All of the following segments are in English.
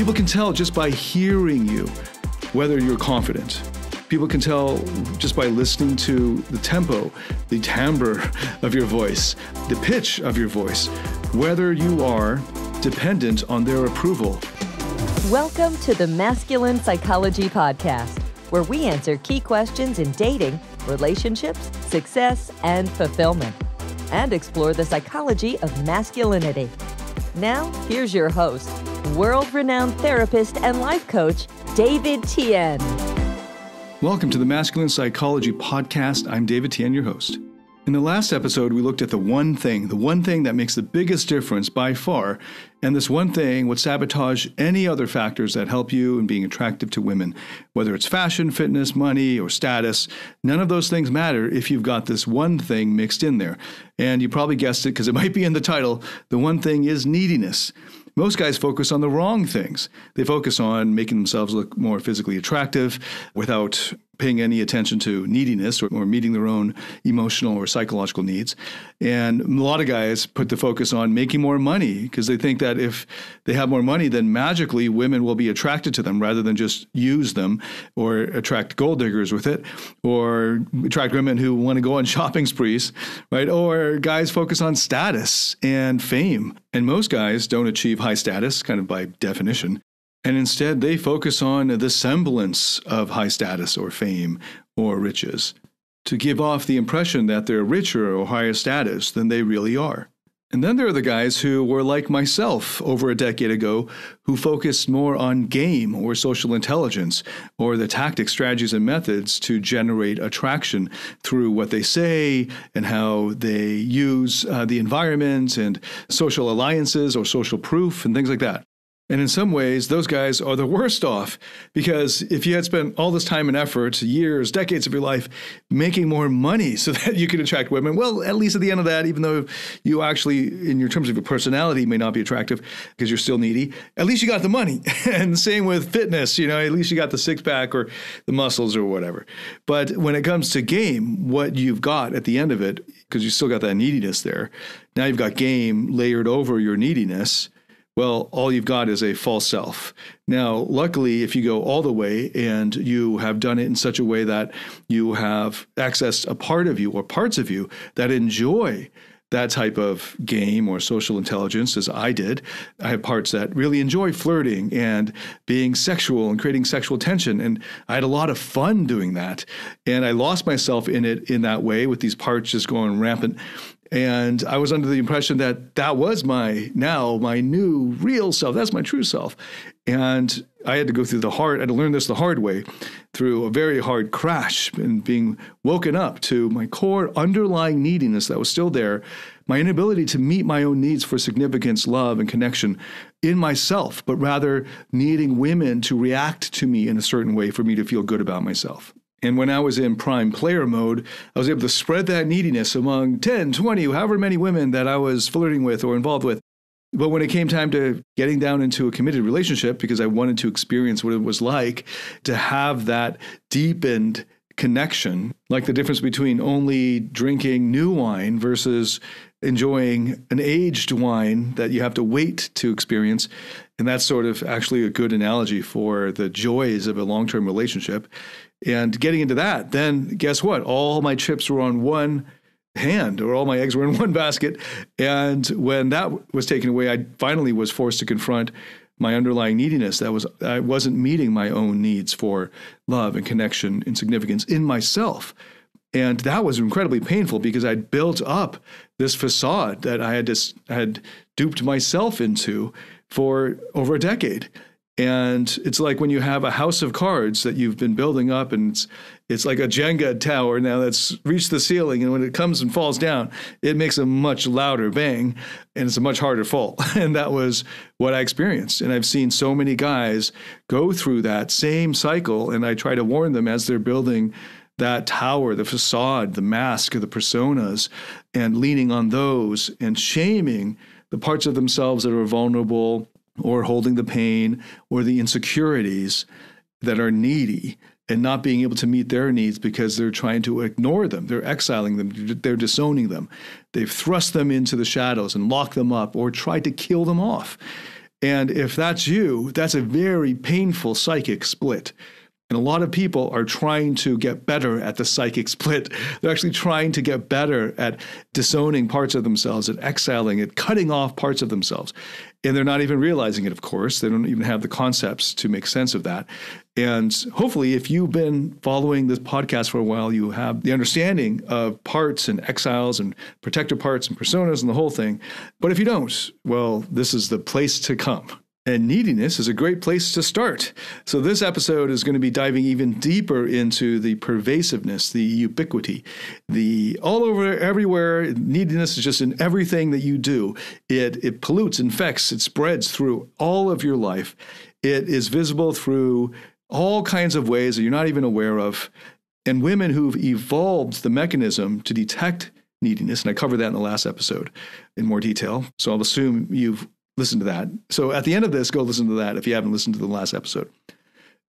People can tell just by hearing you whether you're confident. People can tell just by listening to the tempo, the timbre of your voice, the pitch of your voice, whether you are dependent on their approval. Welcome to the Masculine Psychology Podcast, where we answer key questions in dating, relationships, success, and fulfillment, and explore the psychology of masculinity. Now, here's your host, world renowned therapist and life coach, David Tian. Welcome to the Masculine Psychology Podcast. I'm David Tian, your host. In the last episode, we looked at the one thing, the one thing that makes the biggest difference by far. And this one thing would sabotage any other factors that help you in being attractive to women, whether it's fashion, fitness, money, or status. None of those things matter if you've got this one thing mixed in there. And you probably guessed it because it might be in the title. The one thing is neediness. Most guys focus on the wrong things. They focus on making themselves look more physically attractive without paying any attention to neediness or, or, meeting their own emotional or psychological needs. And a lot of guys put the focus on making more money because they think that if they have more money, then magically women will be attracted to them rather than just use them or attract gold diggers with it or attract women who want to go on shopping sprees, right? Or guys focus on status and fame. And most guys don't achieve high status, kind of by definition, and instead, they focus on the semblance of high status or fame or riches to give off the impression that they're richer or higher status than they really are. And then there are the guys who were like myself over a decade ago, who focused more on game or social intelligence or the tactics, strategies, and methods to generate attraction through what they say and how they use uh, the environment and social alliances or social proof and things like that. And in some ways, those guys are the worst off because if you had spent all this time and effort, years, decades of your life making more money so that you could attract women, well, at least at the end of that, even though you actually, in your terms of your personality, may not be attractive because you're still needy, at least you got the money. and same with fitness, you know, at least you got the six pack or the muscles or whatever. But when it comes to game, what you've got at the end of it, because you still got that neediness there, now you've got game layered over your neediness well, all you've got is a false self. Now, luckily, if you go all the way and you have done it in such a way that you have accessed a part of you or parts of you that enjoy that type of game or social intelligence as I did. I have parts that really enjoy flirting and being sexual and creating sexual tension. And I had a lot of fun doing that. And I lost myself in it in that way with these parts just going rampant. And I was under the impression that that was my now my new real self. That's my true self. And I had to go through the hard, I had to learn this the hard way through a very hard crash and being woken up to my core underlying neediness that was still there, my inability to meet my own needs for significance, love, and connection in myself, but rather needing women to react to me in a certain way for me to feel good about myself. And when I was in prime player mode, I was able to spread that neediness among 10, 20, however many women that I was flirting with or involved with. But when it came time to getting down into a committed relationship, because I wanted to experience what it was like to have that deepened connection, like the difference between only drinking new wine versus enjoying an aged wine that you have to wait to experience. And that's sort of actually a good analogy for the joys of a long term relationship. And getting into that, then guess what? All my chips were on one hand, or all my eggs were in one basket. And when that was taken away, I finally was forced to confront my underlying neediness. That was I wasn't meeting my own needs for love and connection and significance in myself. And that was incredibly painful because I'd built up this facade that I had just had duped myself into for over a decade. And it's like when you have a house of cards that you've been building up, and it's, it's like a Jenga tower now that's reached the ceiling. And when it comes and falls down, it makes a much louder bang and it's a much harder fall. and that was what I experienced. And I've seen so many guys go through that same cycle. And I try to warn them as they're building that tower, the facade, the mask, the personas, and leaning on those and shaming the parts of themselves that are vulnerable or holding the pain or the insecurities that are needy and not being able to meet their needs because they're trying to ignore them. They're exiling them, they're disowning them. They've thrust them into the shadows and locked them up or tried to kill them off. And if that's you, that's a very painful psychic split. And a lot of people are trying to get better at the psychic split. They're actually trying to get better at disowning parts of themselves, at exiling, at cutting off parts of themselves. And they're not even realizing it, of course. They don't even have the concepts to make sense of that. And hopefully, if you've been following this podcast for a while, you have the understanding of parts and exiles and protector parts and personas and the whole thing. But if you don't, well, this is the place to come. And neediness is a great place to start. So, this episode is going to be diving even deeper into the pervasiveness, the ubiquity, the all over everywhere. Neediness is just in everything that you do. It, it pollutes, infects, it spreads through all of your life. It is visible through all kinds of ways that you're not even aware of. And women who've evolved the mechanism to detect neediness, and I covered that in the last episode in more detail. So I'll assume you've listen to that. So at the end of this, go listen to that if you haven't listened to the last episode.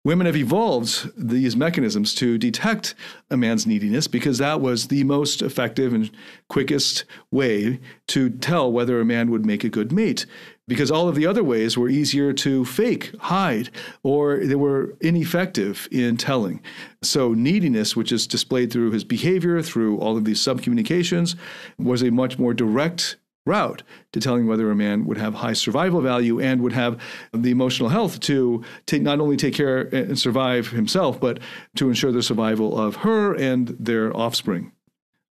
Women have evolved these mechanisms to detect a man's neediness because that was the most effective and quickest way to tell whether a man would make a good mate. Because all of the other ways were easier to fake, hide, or they were ineffective in telling. So, neediness, which is displayed through his behavior, through all of these subcommunications, was a much more direct route to telling whether a man would have high survival value and would have the emotional health to take not only take care and survive himself, but to ensure the survival of her and their offspring.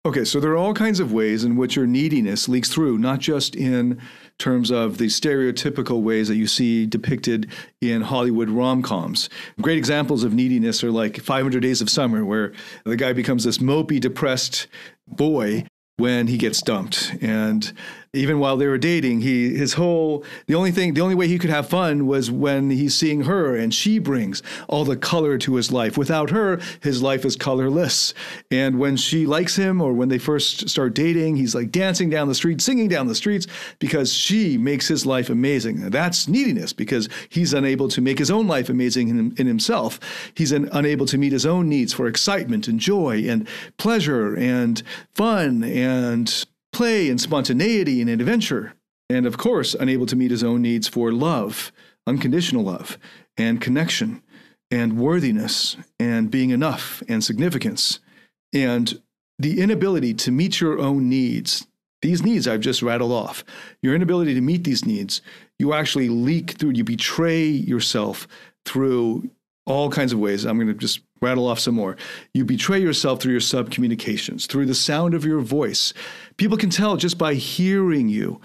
Okay, so there are all kinds of ways in which your neediness leaks through, not just in terms of the stereotypical ways that you see depicted in Hollywood rom coms. Great examples of neediness are like 500 Days of Summer, where the guy becomes this mopey, depressed boy when he gets dumped. And even while they were dating, he his whole the only thing the only way he could have fun was when he's seeing her and she brings all the color to his life. Without her, his life is colorless. And when she likes him or when they first start dating, he's like dancing down the street, singing down the streets because she makes his life amazing. That's neediness because he's unable to make his own life amazing in, in himself. He's an, unable to meet his own needs for excitement and joy and pleasure and fun and play and spontaneity and adventure. And of course, unable to meet his own needs for love, unconditional love, and connection, and worthiness, and being enough, and significance. And the inability to meet your own needs, these needs I've just rattled off, your inability to meet these needs, you actually leak through, you betray yourself through all kinds of ways. I'm going to just rattle off some more. You betray yourself through your subcommunications, through the sound of your voice. People can tell just by hearing you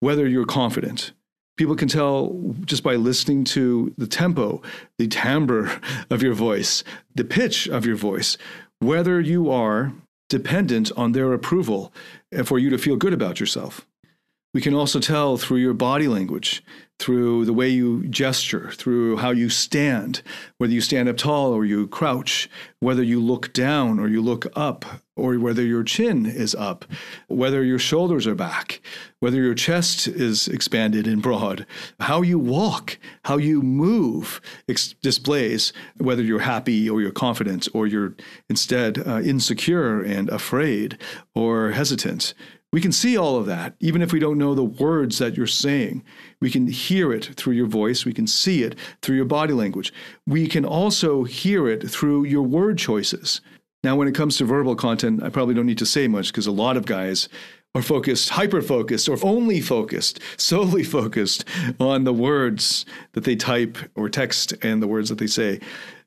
whether you're confident. People can tell just by listening to the tempo, the timbre of your voice, the pitch of your voice, whether you are dependent on their approval for you to feel good about yourself. We can also tell through your body language, through the way you gesture, through how you stand, whether you stand up tall or you crouch, whether you look down or you look up, or whether your chin is up, whether your shoulders are back, whether your chest is expanded and broad, how you walk, how you move ex- displays whether you're happy or you're confident or you're instead uh, insecure and afraid or hesitant. We can see all of that, even if we don't know the words that you're saying. We can hear it through your voice. We can see it through your body language. We can also hear it through your word choices. Now, when it comes to verbal content, I probably don't need to say much because a lot of guys are focused, hyper focused, or only focused, solely focused on the words that they type or text and the words that they say.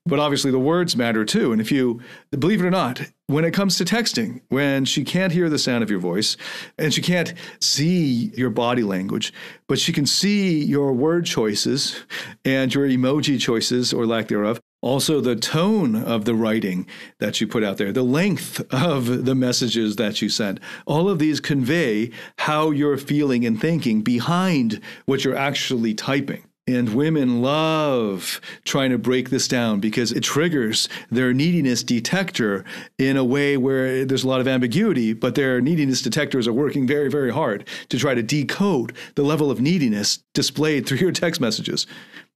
But obviously, the words matter too. And if you believe it or not, when it comes to texting, when she can't hear the sound of your voice and she can't see your body language, but she can see your word choices and your emoji choices or lack thereof, also the tone of the writing that you put out there, the length of the messages that you send. All of these convey how you're feeling and thinking behind what you're actually typing. And women love trying to break this down because it triggers their neediness detector in a way where there's a lot of ambiguity, but their neediness detectors are working very, very hard to try to decode the level of neediness displayed through your text messages.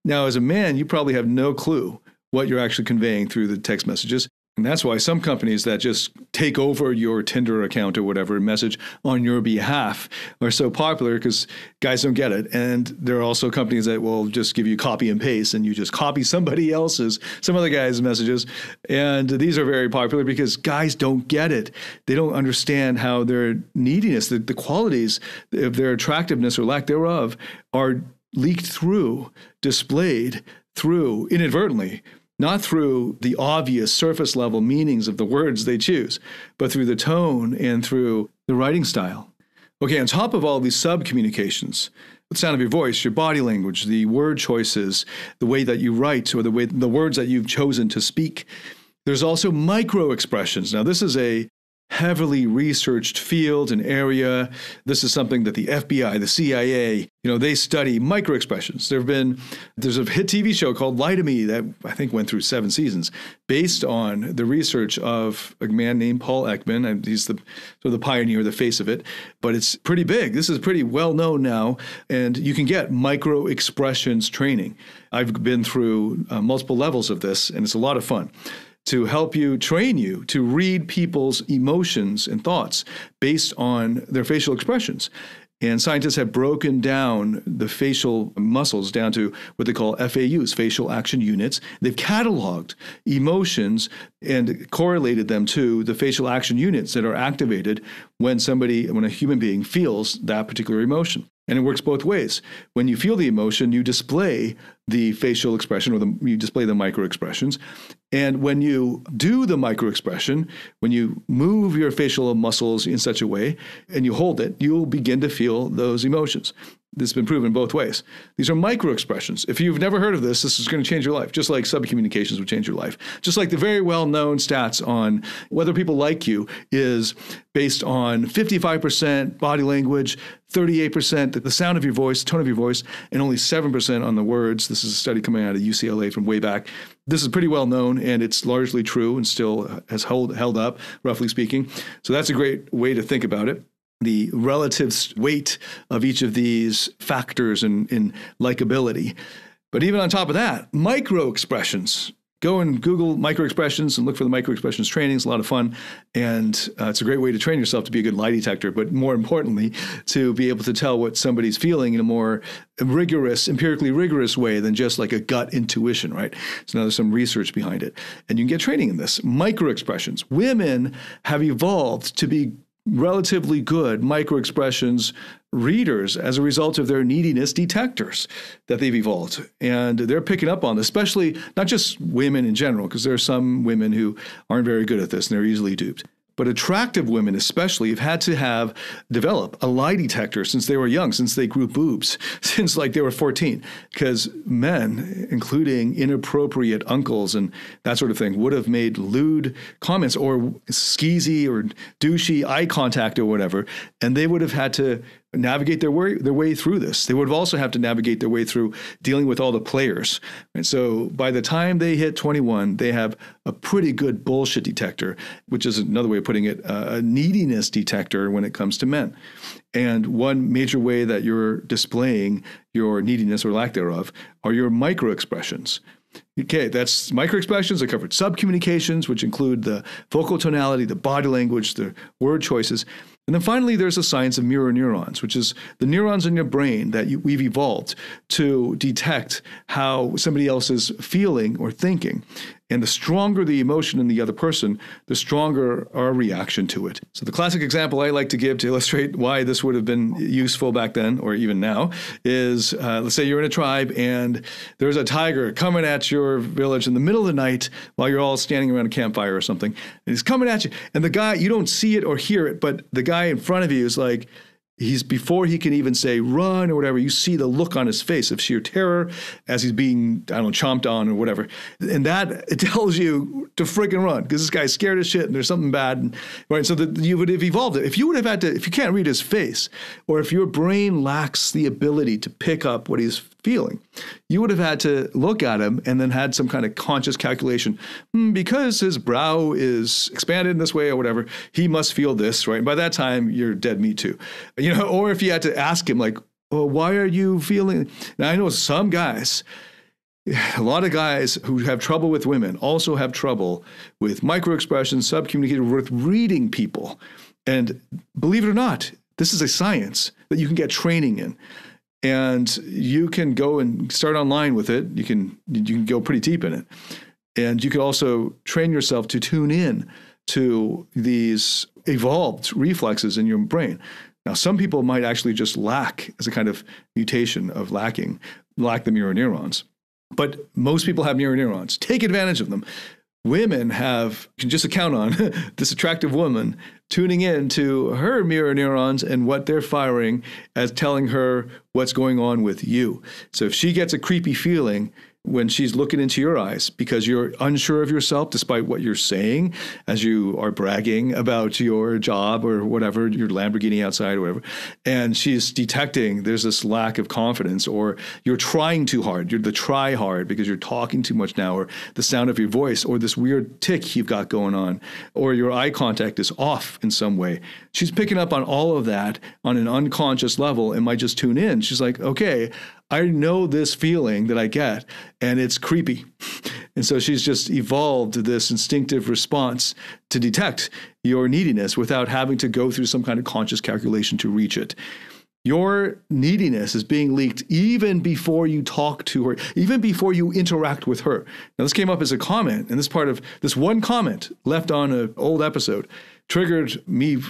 Now, as a man, you probably have no clue what you're actually conveying through the text messages. And that's why some companies that just take over your Tinder account or whatever message on your behalf are so popular because guys don't get it. And there are also companies that will just give you copy and paste and you just copy somebody else's, some other guy's messages. And these are very popular because guys don't get it. They don't understand how their neediness, the, the qualities of their attractiveness or lack thereof are leaked through, displayed through inadvertently not through the obvious surface level meanings of the words they choose, but through the tone and through the writing style. Okay, on top of all these sub communications, the sound of your voice, your body language, the word choices, the way that you write, or the way the words that you've chosen to speak. There's also micro expressions. Now, this is a heavily researched field and area. This is something that the FBI, the CIA, you know, they study microexpressions. There've been there's a hit TV show called Lie to Me that I think went through seven seasons, based on the research of a man named Paul Ekman. And he's the sort of the pioneer, the face of it. But it's pretty big. This is pretty well known now, and you can get micro expressions training. I've been through uh, multiple levels of this, and it's a lot of fun to help you train you to read people's emotions and thoughts based on their facial expressions. And scientists have broken down the facial muscles down to what they call FAUs, facial action units. They've cataloged emotions and correlated them to the facial action units that are activated when somebody, when a human being feels that particular emotion. And it works both ways. When you feel the emotion, you display the facial expression or the, you display the micro expressions. And when you do the micro expression, when you move your facial muscles in such a way and you hold it, you'll begin to feel those emotions. This has been proven both ways. These are micro expressions. If you've never heard of this, this is going to change your life, just like subcommunications would change your life. Just like the very well known stats on whether people like you is based on 55% body language, 38% the sound of your voice, tone of your voice, and only 7% on the words. This is a study coming out of UCLA from way back. This is pretty well known and it's largely true and still has held, held up, roughly speaking. So that's a great way to think about it the relative weight of each of these factors in, in likability. But even on top of that, micro expressions. Go and Google micro expressions and look for the micro expressions training. It's a lot of fun. And uh, it's a great way to train yourself to be a good lie detector, but more importantly, to be able to tell what somebody's feeling in a more rigorous, empirically rigorous way than just like a gut intuition, right? So now there's some research behind it. And you can get training in this. Micro expressions. Women have evolved to be relatively good micro expressions readers as a result of their neediness detectors that they've evolved. And they're picking up on this, especially not just women in general, because there are some women who aren't very good at this and they're easily duped. But attractive women, especially, have had to have develop a lie detector since they were young, since they grew boobs, since like they were 14. Because men, including inappropriate uncles and that sort of thing, would have made lewd comments or skeezy or douchey eye contact or whatever, and they would have had to navigate their way their way through this. They would also have to navigate their way through dealing with all the players. And so by the time they hit 21, they have a pretty good bullshit detector, which is another way of putting it, uh, a neediness detector when it comes to men. And one major way that you're displaying your neediness or lack thereof are your micro expressions. Okay, that's micro expressions. I covered subcommunications, which include the vocal tonality, the body language, the word choices. And then finally, there's the science of mirror neurons, which is the neurons in your brain that you, we've evolved to detect how somebody else is feeling or thinking. And the stronger the emotion in the other person, the stronger our reaction to it. So, the classic example I like to give to illustrate why this would have been useful back then, or even now, is uh, let's say you're in a tribe and there's a tiger coming at your village in the middle of the night while you're all standing around a campfire or something. And he's coming at you. And the guy, you don't see it or hear it, but the guy in front of you is like, he's before he can even say run or whatever you see the look on his face of sheer terror as he's being i don't know chomped on or whatever and that it tells you to freaking run because this guy's scared as shit and there's something bad and, right so that you would have evolved it if you would have had to if you can't read his face or if your brain lacks the ability to pick up what he's feeling. You would have had to look at him and then had some kind of conscious calculation. Hmm, because his brow is expanded in this way or whatever, he must feel this, right? And by that time, you're dead meat too. You know, or if you had to ask him, like, why are you feeling? Now, I know some guys, a lot of guys who have trouble with women also have trouble with micro expressions, subcommunicating, with reading people. And believe it or not, this is a science that you can get training in. And you can go and start online with it. You can you can go pretty deep in it. And you can also train yourself to tune in to these evolved reflexes in your brain. Now, some people might actually just lack as a kind of mutation of lacking, lack the mirror neurons. But most people have mirror neurons. Take advantage of them. Women have, can just count on this attractive woman tuning in to her mirror neurons and what they're firing as telling her what's going on with you. So if she gets a creepy feeling, when she's looking into your eyes because you're unsure of yourself despite what you're saying as you are bragging about your job or whatever, your Lamborghini outside or whatever. And she's detecting there's this lack of confidence or you're trying too hard. You're the try hard because you're talking too much now or the sound of your voice or this weird tick you've got going on or your eye contact is off in some way. She's picking up on all of that on an unconscious level and might just tune in. She's like, okay, I know this feeling that I get, and it's creepy. And so she's just evolved this instinctive response to detect your neediness without having to go through some kind of conscious calculation to reach it. Your neediness is being leaked even before you talk to her, even before you interact with her. Now, this came up as a comment, and this part of this one comment left on an old episode triggered me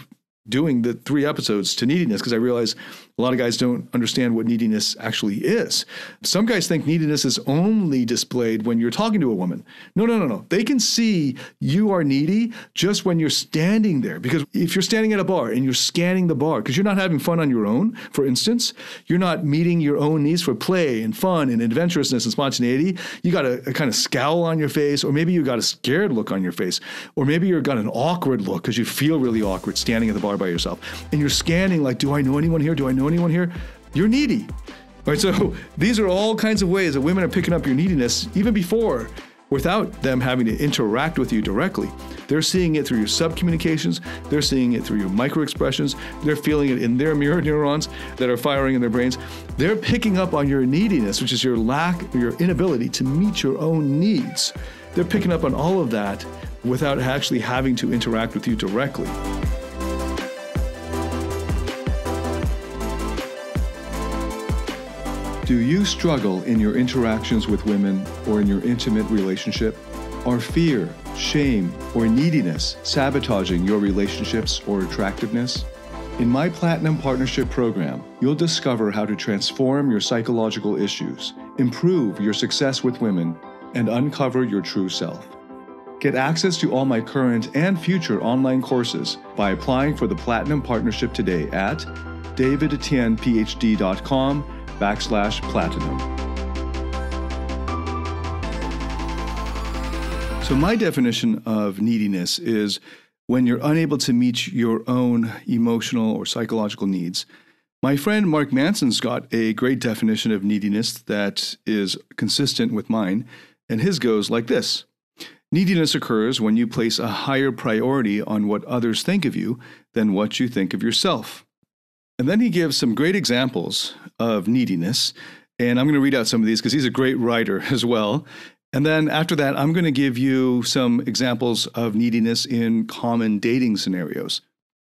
doing the three episodes to neediness because I realize a lot of guys don't understand what neediness actually is. Some guys think neediness is only displayed when you're talking to a woman. No, no, no, no. They can see you are needy just when you're standing there. Because if you're standing at a bar and you're scanning the bar, because you're not having fun on your own, for instance, you're not meeting your own needs for play and fun and adventurousness and spontaneity, you got a, a kind of scowl on your face, or maybe you got a scared look on your face, or maybe you've got an awkward look because you feel really awkward standing at the bar by yourself. And you're scanning like, do I know anyone here? Do I know anyone here? You're needy. Right? So these are all kinds of ways that women are picking up your neediness even before without them having to interact with you directly. They're seeing it through your subcommunications, they're seeing it through your microexpressions, they're feeling it in their mirror neurons that are firing in their brains. They're picking up on your neediness, which is your lack or your inability to meet your own needs. They're picking up on all of that without actually having to interact with you directly. Do you struggle in your interactions with women or in your intimate relationship? Are fear, shame, or neediness sabotaging your relationships or attractiveness? In my Platinum Partnership Program, you'll discover how to transform your psychological issues, improve your success with women, and uncover your true self. Get access to all my current and future online courses by applying for the Platinum Partnership today at davidtianphd.com backslash platinum. So, my definition of neediness is when you're unable to meet your own emotional or psychological needs. My friend Mark Manson's got a great definition of neediness that is consistent with mine, and his goes like this Neediness occurs when you place a higher priority on what others think of you than what you think of yourself. And then he gives some great examples of neediness. And I'm going to read out some of these because he's a great writer as well. And then after that, I'm going to give you some examples of neediness in common dating scenarios.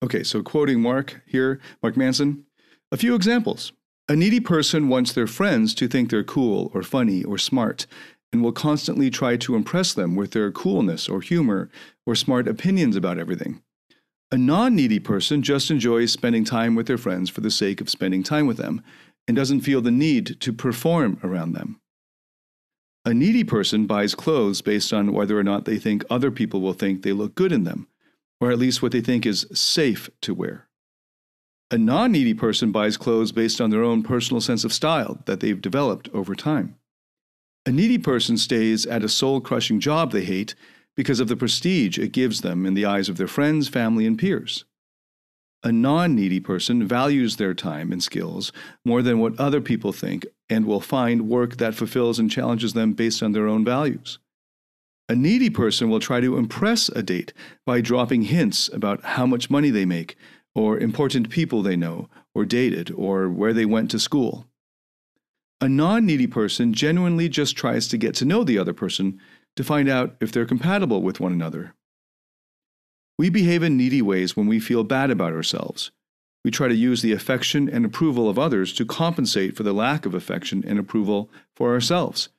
Okay, so quoting Mark here, Mark Manson, a few examples. A needy person wants their friends to think they're cool or funny or smart and will constantly try to impress them with their coolness or humor or smart opinions about everything. A non needy person just enjoys spending time with their friends for the sake of spending time with them and doesn't feel the need to perform around them. A needy person buys clothes based on whether or not they think other people will think they look good in them, or at least what they think is safe to wear. A non needy person buys clothes based on their own personal sense of style that they've developed over time. A needy person stays at a soul crushing job they hate because of the prestige it gives them in the eyes of their friends, family, and peers. A non needy person values their time and skills more than what other people think and will find work that fulfills and challenges them based on their own values. A needy person will try to impress a date by dropping hints about how much money they make, or important people they know, or dated, or where they went to school. A non needy person genuinely just tries to get to know the other person to find out if they're compatible with one another. We behave in needy ways when we feel bad about ourselves. We try to use the affection and approval of others to compensate for the lack of affection and approval for ourselves.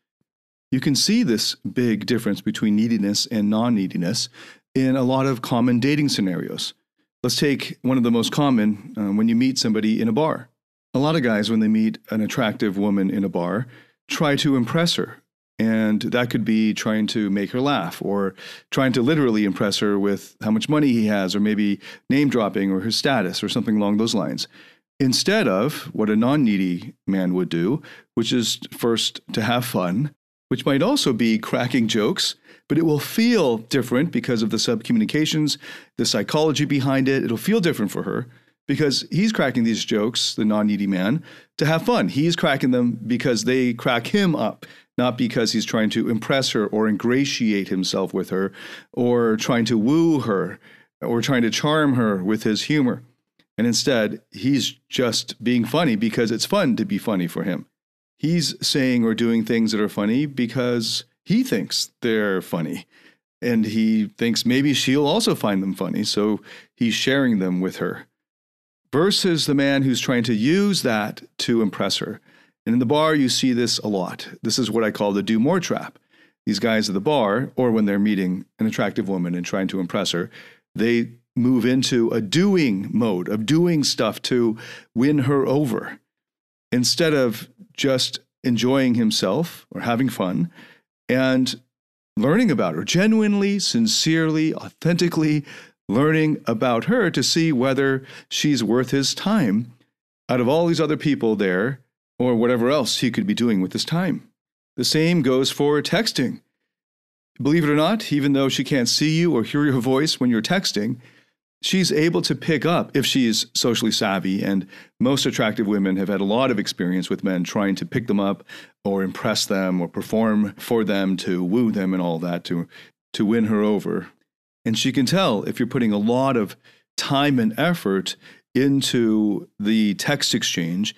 You can see this big difference between neediness and non neediness in a lot of common dating scenarios. Let's take one of the most common uh, when you meet somebody in a bar. A lot of guys, when they meet an attractive woman in a bar, try to impress her and that could be trying to make her laugh or trying to literally impress her with how much money he has or maybe name dropping or his status or something along those lines. Instead of what a non needy man would do, which is first to have fun, which might also be cracking jokes, but it will feel different because of the subcommunications, the psychology behind it. It'll feel different for her because he's cracking these jokes, the non needy man, to have fun. He's cracking them because they crack him up not because he's trying to impress her or ingratiate himself with her or trying to woo her or trying to charm her with his humor. And instead, he's just being funny because it's fun to be funny for him. He's saying or doing things that are funny because he thinks they're funny. And he thinks maybe she'll also find them funny. So he's sharing them with her. Versus the man who's trying to use that to impress her and in the bar, you see this a lot. This is what I call the do more trap. These guys at the bar, or when they're meeting an attractive woman and trying to impress her, they move into a doing mode of doing stuff to win her over instead of just enjoying himself or having fun and learning about her, genuinely, sincerely, authentically learning about her to see whether she's worth his time out of all these other people there or whatever else he could be doing with his time. The same goes for texting. Believe it or not, even though she can't see you or hear your voice when you're texting, she's able to pick up if she's socially savvy. And most attractive women have had a lot of experience with men trying to pick them up or impress them or perform for them to woo them and all that to, to win her over. And she can tell if you're putting a lot of time and effort into the text exchange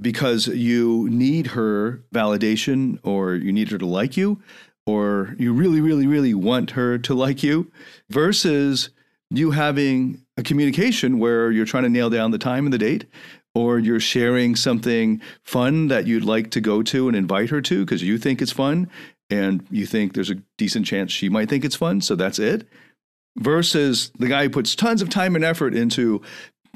because you need her validation or you need her to like you or you really, really, really want her to like you versus you having a communication where you're trying to nail down the time and the date or you're sharing something fun that you'd like to go to and invite her to because you think it's fun and you think there's a decent chance she might think it's fun. So that's it. Versus the guy who puts tons of time and effort into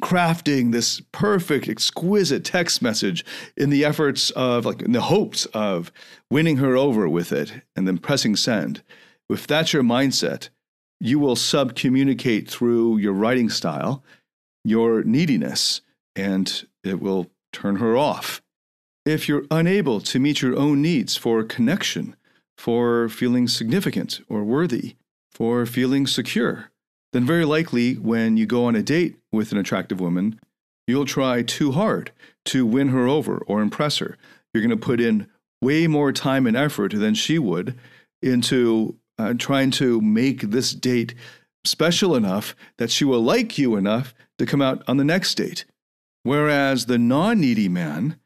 crafting this perfect, exquisite text message in the efforts of, like, in the hopes of winning her over with it and then pressing send. If that's your mindset, you will sub communicate through your writing style your neediness and it will turn her off. If you're unable to meet your own needs for connection, for feeling significant or worthy, for feeling secure, then very likely when you go on a date with an attractive woman, you'll try too hard to win her over or impress her. You're going to put in way more time and effort than she would into uh, trying to make this date special enough that she will like you enough to come out on the next date. Whereas the non needy man,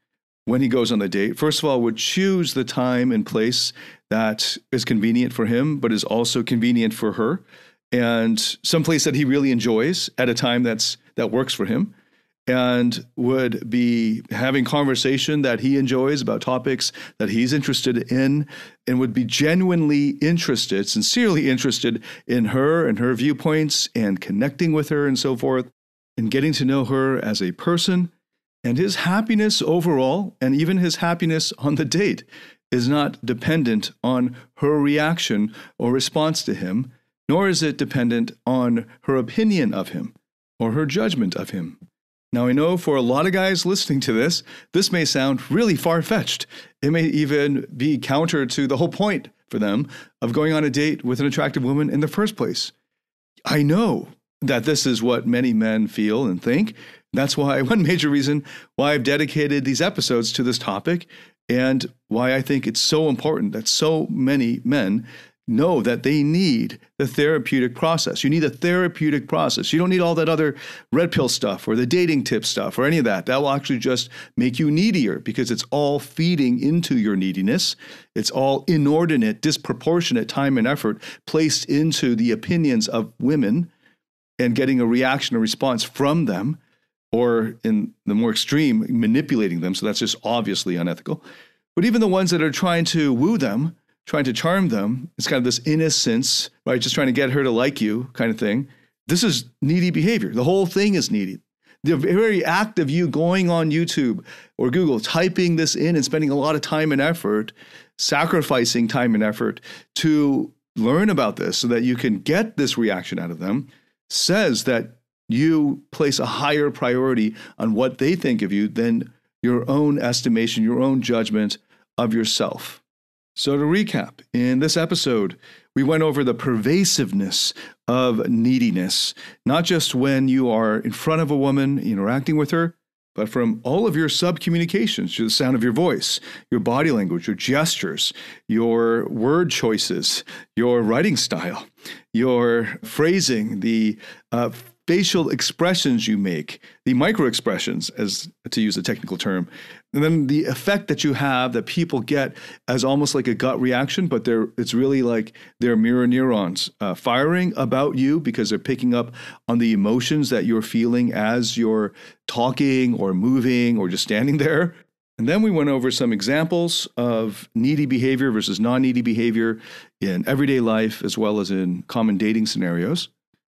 when he goes on the date, first of all, would choose the time and place that is convenient for him, but is also convenient for her and someplace that he really enjoys at a time that's that works for him and would be having conversation that he enjoys about topics that he's interested in and would be genuinely interested sincerely interested in her and her viewpoints and connecting with her and so forth and getting to know her as a person. And his happiness overall and even his happiness on the date is not dependent on her reaction or response to him nor is it dependent on her opinion of him or her judgment of him. Now, I know for a lot of guys listening to this, this may sound really far fetched. It may even be counter to the whole point for them of going on a date with an attractive woman in the first place. I know that this is what many men feel and think. That's why, one major reason why I've dedicated these episodes to this topic and why I think it's so important that so many men know that they need the therapeutic process. You need a therapeutic process. You don't need all that other red pill stuff or the dating tip stuff or any of that. That will actually just make you needier because it's all feeding into your neediness. It's all inordinate, disproportionate time and effort placed into the opinions of women and getting a reaction or response from them, or in the more extreme, manipulating them. So that's just obviously unethical. But even the ones that are trying to woo them, trying to charm them. It's kind of this innocence, right? Just trying to get her to like you kind of thing. This is needy behavior. The whole thing is needy. The very act of you going on YouTube or Google, typing this in and spending a lot of time and effort, sacrificing time and effort to learn about this so that you can get this reaction out of them, says that you place a higher priority on what they think of you than your own estimation, your own judgment of yourself. So, to recap, in this episode, we went over the pervasiveness of neediness, not just when you are in front of a woman interacting with her, but from all of your sub communications, the sound of your voice, your body language, your gestures, your word choices, your writing style, your phrasing, the uh, facial expressions you make, the micro expressions, as to use a technical term, and then the effect that you have that people get as almost like a gut reaction, but they're it's really like their mirror neurons uh, firing about you because they're picking up on the emotions that you're feeling as you're talking or moving or just standing there. And then we went over some examples of needy behavior versus non needy behavior in everyday life as well as in common dating scenarios.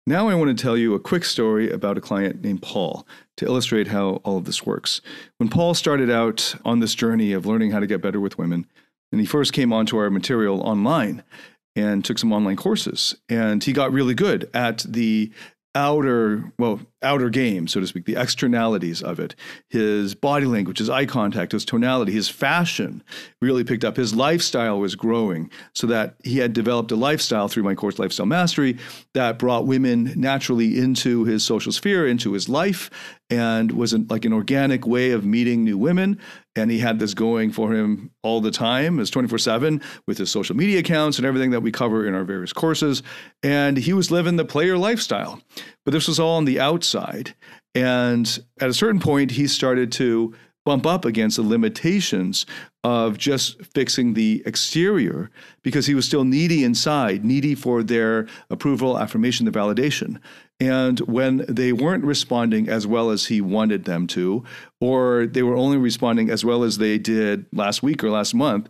Now, I want to tell you a quick story about a client named Paul to illustrate how all of this works. When Paul started out on this journey of learning how to get better with women, and he first came onto our material online and took some online courses, and he got really good at the outer, well, outer game, so to speak, the externalities of it. His body language, his eye contact, his tonality, his fashion really picked up. His lifestyle was growing so that he had developed a lifestyle through my course, Lifestyle Mastery, that brought women naturally into his social sphere, into his life, and was an, like an organic way of meeting new women. And he had this going for him all the time, as 24 7 with his social media accounts and everything that we cover in our various courses. And he was living the player lifestyle. But this was all on the outside. And at a certain point, he started to bump up against the limitations of just fixing the exterior because he was still needy inside, needy for their approval, affirmation, the validation. And when they weren't responding as well as he wanted them to, or they were only responding as well as they did last week or last month,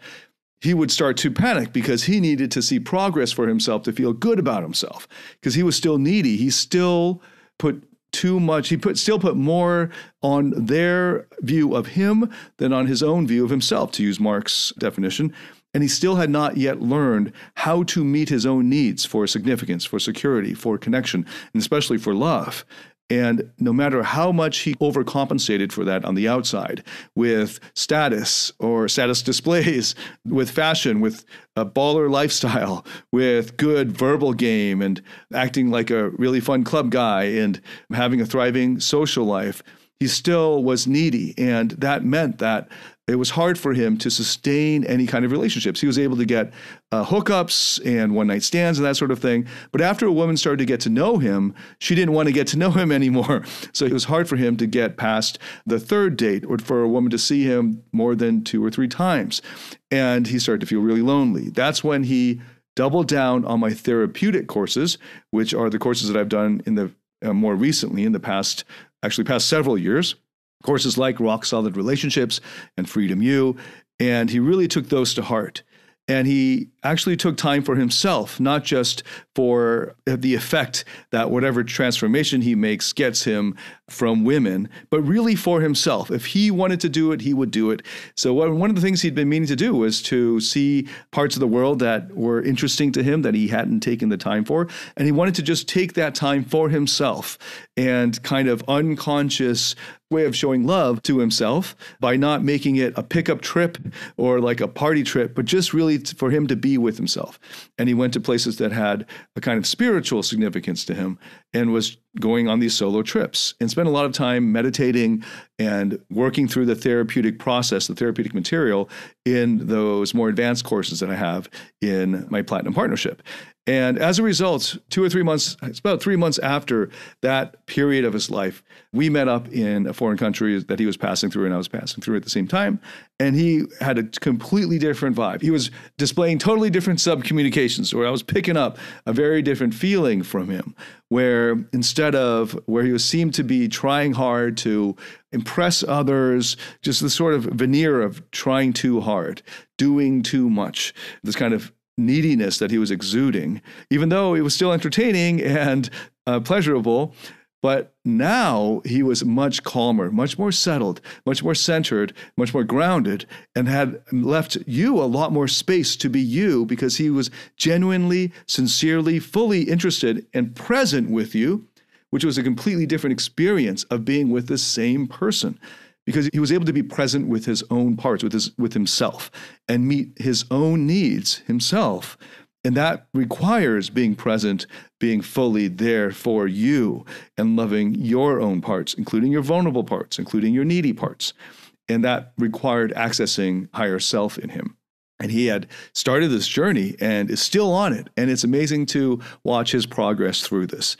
he would start to panic because he needed to see progress for himself to feel good about himself because he was still needy. He still put too much, he put still put more on their view of him than on his own view of himself, to use Mark's definition. And he still had not yet learned how to meet his own needs for significance, for security, for connection, and especially for love. And no matter how much he overcompensated for that on the outside with status or status displays, with fashion, with a baller lifestyle, with good verbal game and acting like a really fun club guy and having a thriving social life, he still was needy. And that meant that it was hard for him to sustain any kind of relationships. He was able to get uh, hookups and one night stands and that sort of thing. But after a woman started to get to know him, she didn't want to get to know him anymore. So it was hard for him to get past the third date or for a woman to see him more than two or three times. And he started to feel really lonely. That's when he doubled down on my therapeutic courses, which are the courses that I've done in the uh, more recently in the past, actually past several years courses like Rock Solid Relationships and Freedom U. And he really took those to heart. And he actually took time for himself, not just for the effect that whatever transformation he makes gets him from women, but really for himself. If he wanted to do it, he would do it. So, one of the things he'd been meaning to do was to see parts of the world that were interesting to him that he hadn't taken the time for. And he wanted to just take that time for himself and kind of unconscious way of showing love to himself by not making it a pickup trip or like a party trip, but just really for him to be with himself. And he went to places that had a kind of spiritual significance to him and was going on these solo trips and spent a lot of time meditating and working through the therapeutic process, the therapeutic material in those more advanced courses that I have in my Platinum Partnership. And as a result, two or three months, it's about three months after that period of his life, we met up in a foreign country that he was passing through and I was passing through at the same time. And he had a completely different vibe. He was displaying totally different sub communications, where I was picking up a very different feeling from him, where instead of where he was seemed to be trying hard to impress others, just the sort of veneer of trying too hard, doing too much, this kind of neediness that he was exuding, even though it was still entertaining and uh, pleasurable. But now he was much calmer, much more settled, much more centered, much more grounded, and had left you a lot more space to be you because he was genuinely, sincerely, fully interested and present with you, which was a completely different experience of being with the same person because he was able to be present with his own parts, with his with himself, and meet his own needs himself. And that requires being present, being fully there for you, and loving your own parts, including your vulnerable parts, including your needy parts. And that required accessing higher self in him. And he had started this journey and is still on it. And it's amazing to watch his progress through this.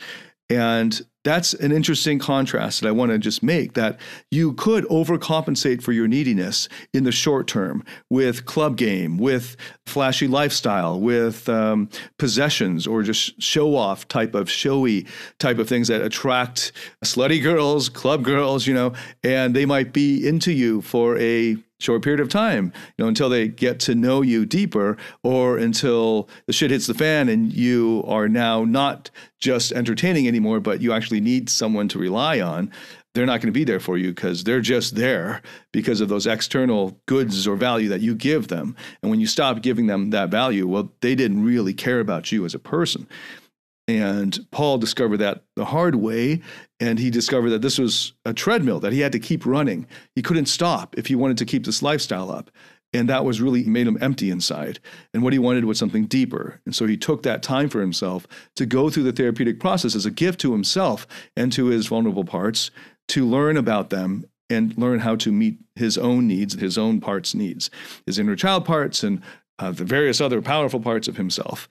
And that's an interesting contrast that I want to just make that you could overcompensate for your neediness in the short term with club game, with flashy lifestyle, with um, possessions, or just show off type of showy type of things that attract slutty girls, club girls, you know, and they might be into you for a short period of time, you know, until they get to know you deeper or until the shit hits the fan and you are now not just entertaining anymore, but you actually need someone to rely on. They're not going to be there for you because they're just there because of those external goods or value that you give them. And when you stop giving them that value, well, they didn't really care about you as a person. And Paul discovered that the hard way. And he discovered that this was a treadmill that he had to keep running. He couldn't stop if he wanted to keep this lifestyle up. And that was really made him empty inside. And what he wanted was something deeper. And so he took that time for himself to go through the therapeutic process as a gift to himself and to his vulnerable parts to learn about them and learn how to meet his own needs, his own parts' needs, his inner child parts, and uh, the various other powerful parts of himself.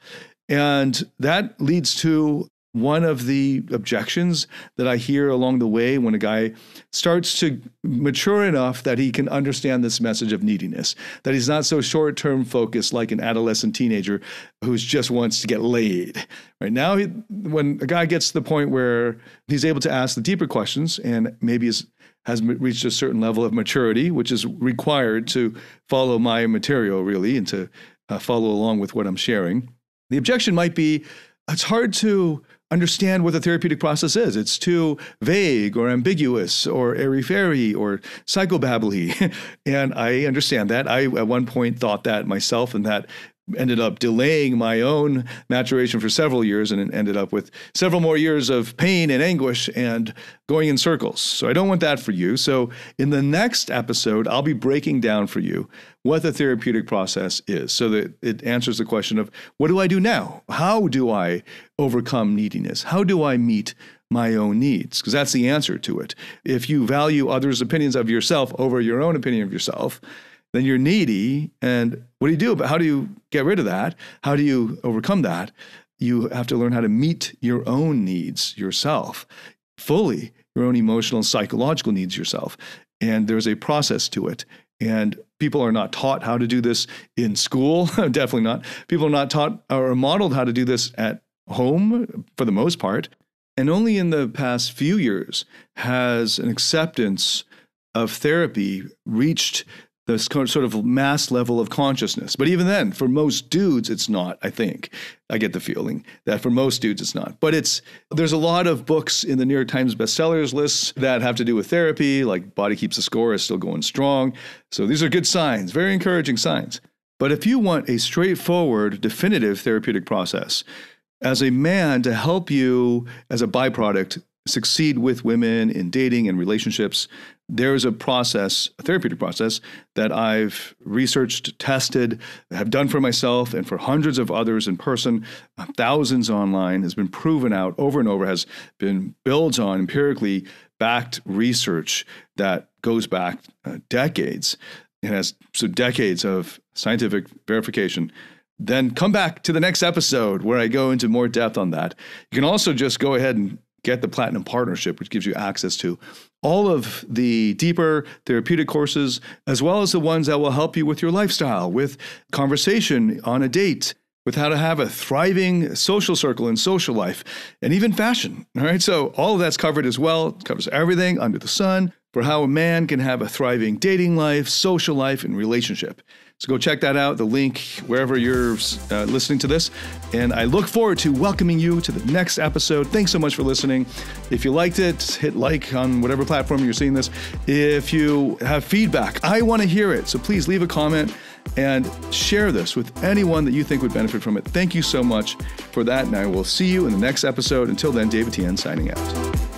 And that leads to one of the objections that I hear along the way when a guy starts to mature enough that he can understand this message of neediness, that he's not so short term focused like an adolescent teenager who just wants to get laid. Right now, he, when a guy gets to the point where he's able to ask the deeper questions and maybe is, has reached a certain level of maturity, which is required to follow my material really and to uh, follow along with what I'm sharing the objection might be it's hard to understand what the therapeutic process is. It's too vague or ambiguous or airy fairy or psychobabbly. and I understand that. I, at one point, thought that myself, and that ended up delaying my own maturation for several years and ended up with several more years of pain and anguish and going in circles. So I don't want that for you. So in the next episode, I'll be breaking down for you what the therapeutic process is so that it answers the question of what do I do now? How do I overcome neediness? How do I meet my own needs? Because that's the answer to it. If you value others' opinions of yourself over your own opinion of yourself, then you're needy. And what do you do? But how do you get rid of that? How do you overcome that? You have to learn how to meet your own needs yourself fully, your own emotional and psychological needs yourself. And there's a process to it. And people are not taught how to do this in school, definitely not. People are not taught or modeled how to do this at home for the most part. And only in the past few years has an acceptance of therapy reached this sort of mass level of consciousness. But even then, for most dudes, it's not, I think. I get the feeling that for most dudes, it's not. But it's there's a lot of books in the New York Times bestsellers lists that have to do with therapy, like Body Keeps the Score is still going strong. So these are good signs, very encouraging signs. But if you want a straightforward, definitive therapeutic process, as a man to help you as a byproduct succeed with women in dating and relationships, there's a process, a therapeutic process that I've researched, tested, have done for myself and for hundreds of others in person, uh, thousands online, has been proven out over and over, has been builds on empirically backed research that goes back uh, decades. and has so decades of scientific verification then come back to the next episode where I go into more depth on that. You can also just go ahead and get the Platinum Partnership, which gives you access to all of the deeper therapeutic courses, as well as the ones that will help you with your lifestyle, with conversation on a date, with how to have a thriving social circle and social life, and even fashion. All right. So, all of that's covered as well. It covers everything under the sun for how a man can have a thriving dating life, social life, and relationship. So go check that out, the link wherever you're uh, listening to this. And I look forward to welcoming you to the next episode. Thanks so much for listening. If you liked it, hit like on whatever platform you're seeing this. If you have feedback, I want to hear it. So please leave a comment and share this with anyone that you think would benefit from it. Thank you so much for that. And I will see you in the next episode. Until then, David Tian signing out.